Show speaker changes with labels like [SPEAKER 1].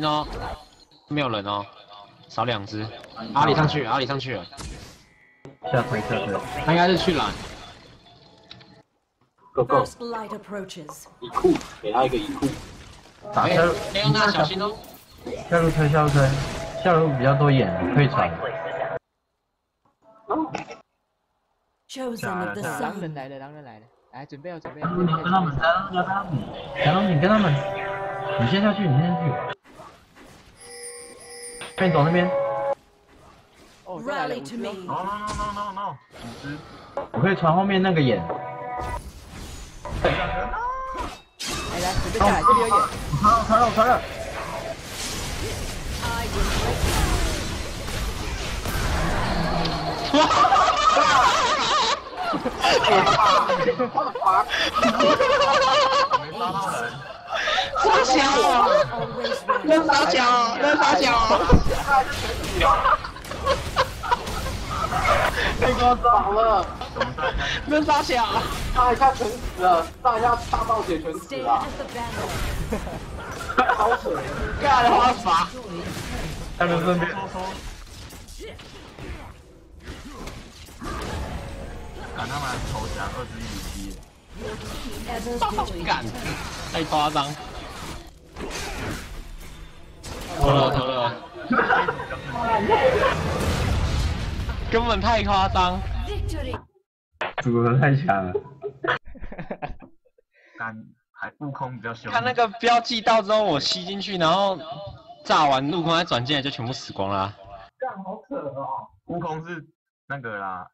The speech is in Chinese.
[SPEAKER 1] 心哦，没有人哦，少两只。阿里上去，阿里上去了，
[SPEAKER 2] 下推下推，
[SPEAKER 1] 他应该是去蓝。
[SPEAKER 3] Go
[SPEAKER 4] approaches.
[SPEAKER 3] 一库，给他一个一库。
[SPEAKER 1] 哎
[SPEAKER 2] 打下路，
[SPEAKER 1] 雷欧娜小心哦。
[SPEAKER 2] 下路推下路推，下路比较多眼，可以传。
[SPEAKER 5] 狼人来了，狼人来了，来准备哦，准备。
[SPEAKER 2] 跟他们，跟他们，然后你跟他们，你先下去，你先下去。那你走那边，
[SPEAKER 5] 哦，再来五
[SPEAKER 4] to
[SPEAKER 5] 只
[SPEAKER 4] me.
[SPEAKER 6] No no no no no，五只。
[SPEAKER 2] 我可以传后面那个眼。
[SPEAKER 5] 哎，来准备下来，这里有眼。
[SPEAKER 2] 传了，传了，传了。
[SPEAKER 4] I will break
[SPEAKER 6] 没抓到人。
[SPEAKER 1] 傻小
[SPEAKER 4] ，always
[SPEAKER 1] 那
[SPEAKER 4] ready.
[SPEAKER 1] 傻小，那傻小。
[SPEAKER 3] 太夸张了，
[SPEAKER 6] 我们再看
[SPEAKER 1] 那傻小。
[SPEAKER 3] 上一下全死了，上一下大暴血全死了
[SPEAKER 4] at，the banner.
[SPEAKER 3] 超水。
[SPEAKER 1] 干花法。
[SPEAKER 2] 下路顺便。
[SPEAKER 6] 赶他们投降，二十一比七。
[SPEAKER 4] Ever vigilant.
[SPEAKER 1] 干，太夸张。投了投了，根本太夸张。
[SPEAKER 2] 组合太强了。
[SPEAKER 6] 干还悟空比较凶。
[SPEAKER 1] 他那个标记到之后，我吸进去，然后炸完悟空再转进来就全部死光啦。
[SPEAKER 3] 干好扯哦。
[SPEAKER 6] 悟空是那个啦，